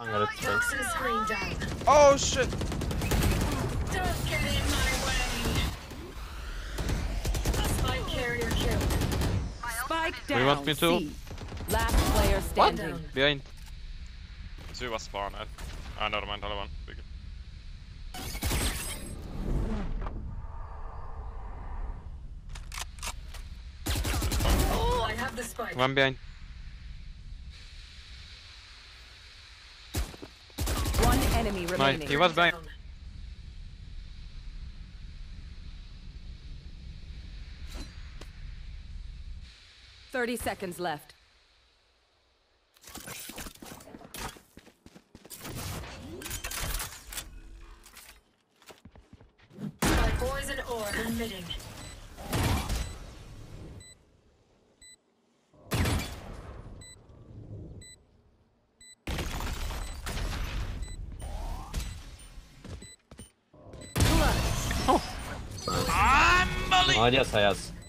Hangar space. Toxin screen down. Oh shit! Don't get in my way. Spike carrier killed. Spike you want me to? C. Last player standing. Down. Behind. Two was spawned. Ah, never mind, other one. Big. I have the spike. One behind. One enemy remaining. he was behind. Thirty seconds left. My poison orb emitting. Nice. Ayaz Ayaz.